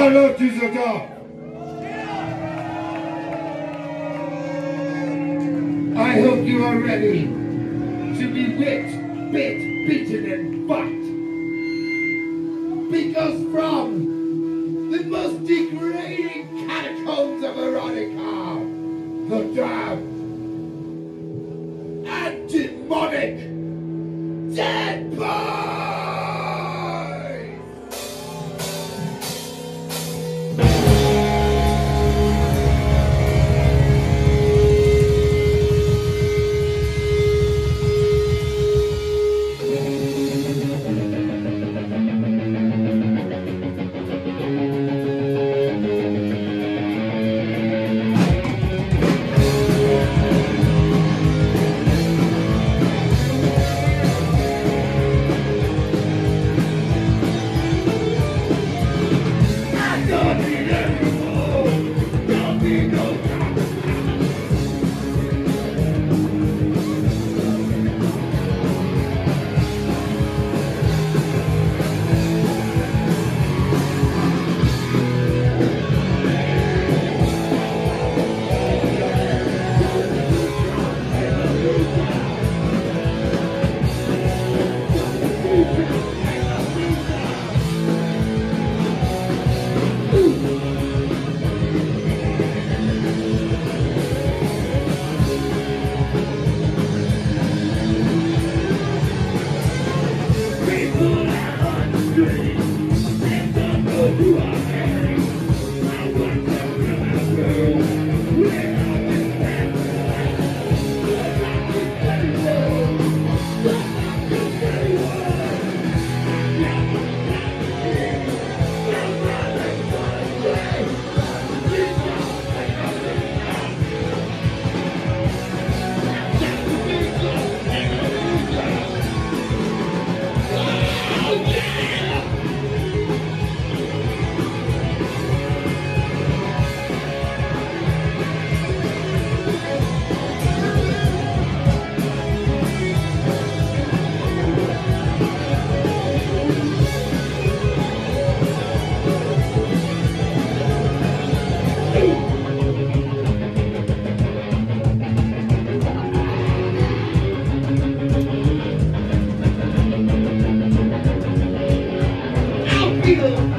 Hello, Düsseldorf. I hope you are ready to be whipped, bit, beaten, and fucked. Because from the most degrading catacombs of Veronica, the damned and demonic dead! Thank you.